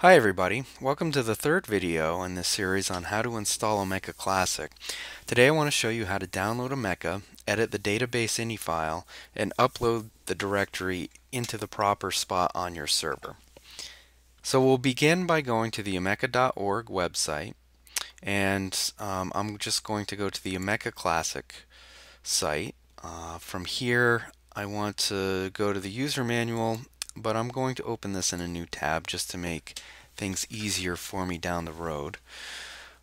Hi everybody, welcome to the third video in this series on how to install Omeka Classic. Today I want to show you how to download Omeka, edit the database ini file, and upload the directory into the proper spot on your server. So we'll begin by going to the omeka.org website and um, I'm just going to go to the Omeka Classic site. Uh, from here I want to go to the user manual but I'm going to open this in a new tab just to make things easier for me down the road.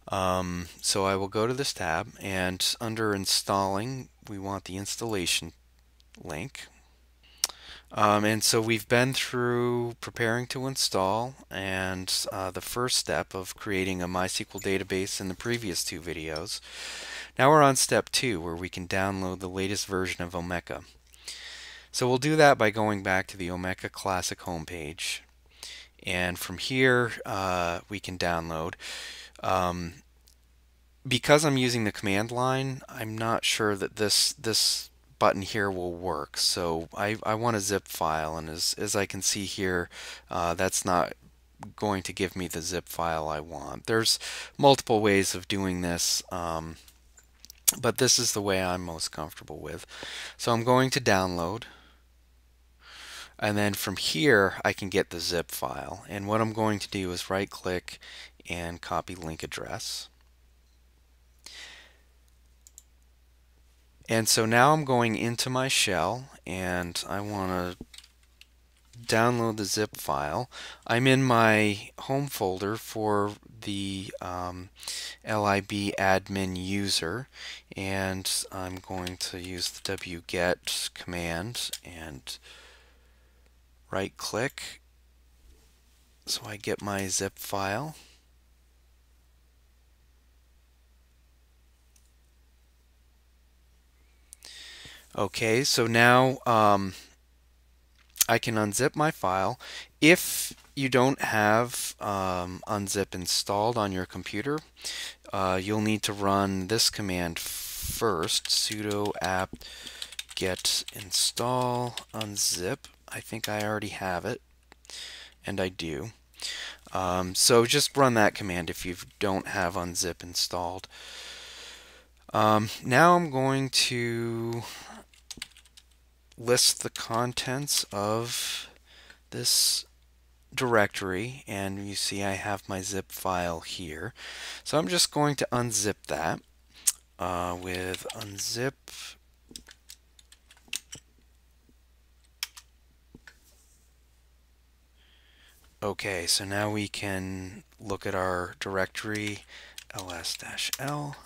Um, so I will go to this tab and under installing we want the installation link. Um, and so we've been through preparing to install and uh, the first step of creating a MySQL database in the previous two videos. Now we're on step two where we can download the latest version of Omeka. So we'll do that by going back to the Omeka Classic homepage. And from here, uh, we can download. Um, because I'm using the command line, I'm not sure that this this button here will work. So I, I want a zip file, and as, as I can see here, uh, that's not going to give me the zip file I want. There's multiple ways of doing this. Um, but this is the way I'm most comfortable with. So I'm going to download and then from here I can get the zip file. And what I'm going to do is right click and copy link address. And so now I'm going into my shell and I want to download the zip file. I'm in my home folder for the um, lib admin user and I'm going to use the wget command and right click so I get my zip file. Okay, so now um, I can unzip my file. If you don't have um, unzip installed on your computer, uh, you'll need to run this command first, sudo apt get install unzip I think I already have it, and I do. Um, so just run that command if you don't have unzip installed. Um, now I'm going to list the contents of this directory and you see I have my zip file here. So I'm just going to unzip that uh, with unzip Okay, so now we can look at our directory ls-l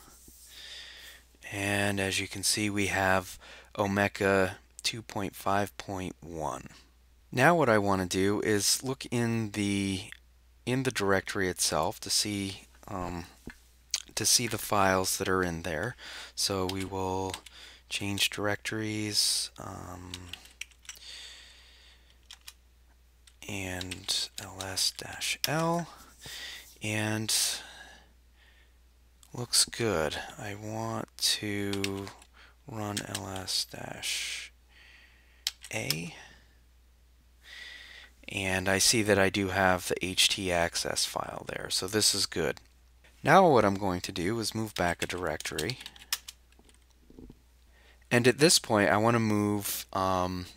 and as you can see we have Omeka 2.5.1. Now what I want to do is look in the in the directory itself to see um, to see the files that are in there. So we will change directories. Um, and ls-l and looks good. I want to run ls-a and I see that I do have the htaccess file there so this is good. Now what I'm going to do is move back a directory and at this point I want to move um,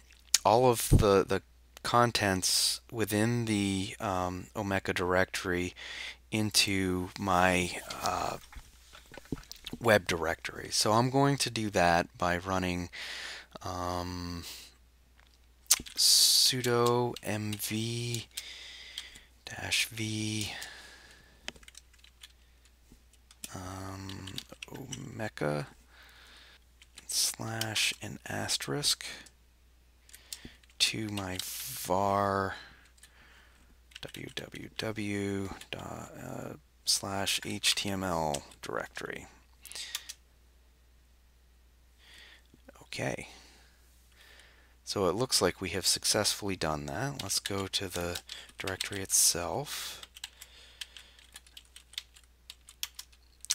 all of the, the contents within the um, Omeka directory into my uh, web directory. So I'm going to do that by running um, sudo mv dash v um, omeka slash an asterisk to my var www dot, uh, slash html directory. Okay. So it looks like we have successfully done that. Let's go to the directory itself.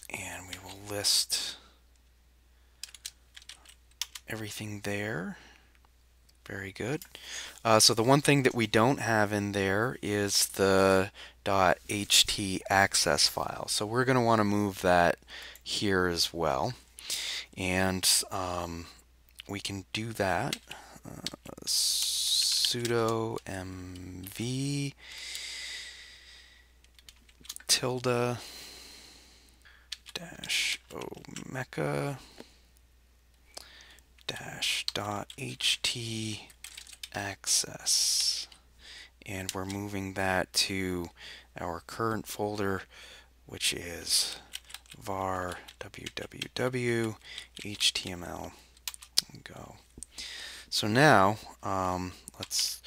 And we will list everything there. Very good. Uh, so the one thing that we don't have in there is the .ht access file. So we're going to want to move that here as well. And um, we can do that. Uh, sudo mv tilde dash omeka dash dot ht access and we're moving that to our current folder which is var www html go. So now um, let's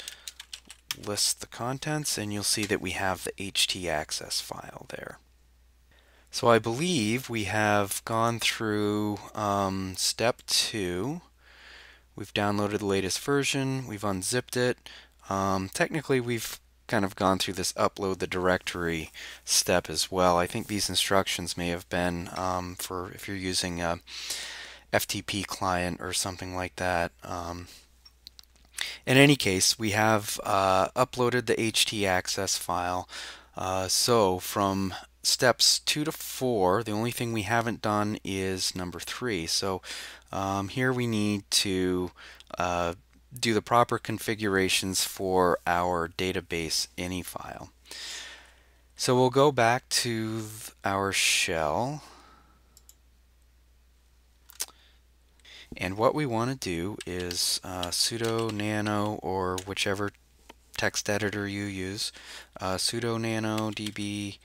list the contents and you'll see that we have the ht access file there. So I believe we have gone through um, step two We've downloaded the latest version, we've unzipped it. Um, technically, we've kind of gone through this upload the directory step as well. I think these instructions may have been um, for if you're using a FTP client or something like that. Um, in any case, we have uh, uploaded the HT access file. Uh, so from steps two to four, the only thing we haven't done is number three. So um, here we need to uh, do the proper configurations for our database ini file. So we'll go back to our shell. And what we want to do is uh, sudo nano or whichever text editor you use, uh, sudo nano db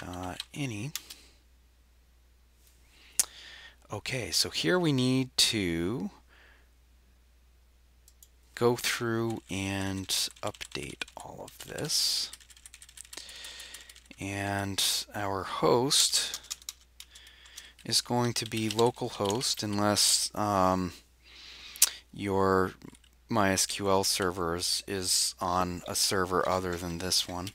uh, ini. Okay, so here we need to go through and update all of this. And our host is going to be localhost unless um, your MySQL server is, is on a server other than this one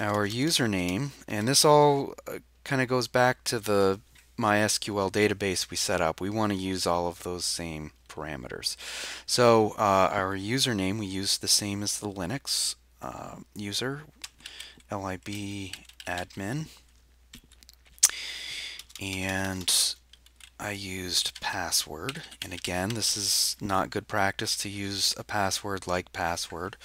our username, and this all uh, kind of goes back to the MySQL database we set up. We want to use all of those same parameters. So uh, our username, we use the same as the Linux uh, user, lib admin. And I used password. And again, this is not good practice to use a password like password.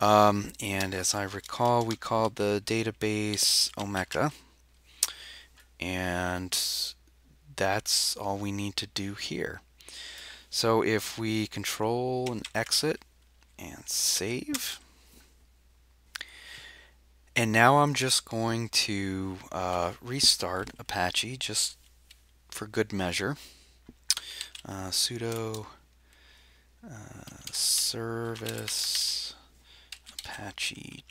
Um, and as I recall, we called the database Omeka. And that's all we need to do here. So if we control and exit and save, and now I'm just going to uh, restart Apache just for good measure. Uh, sudo uh, service Apache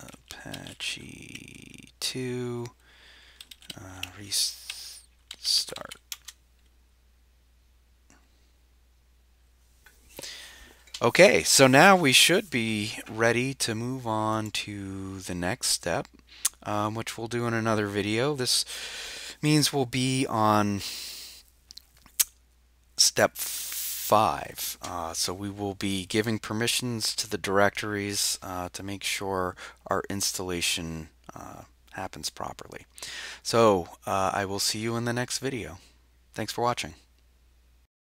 Apache 2 uh, restart. Okay, so now we should be ready to move on to the next step, um, which we'll do in another video. This means we'll be on step 5. Uh, so we will be giving permissions to the directories uh, to make sure our installation uh, happens properly. So uh, I will see you in the next video. Thanks for watching.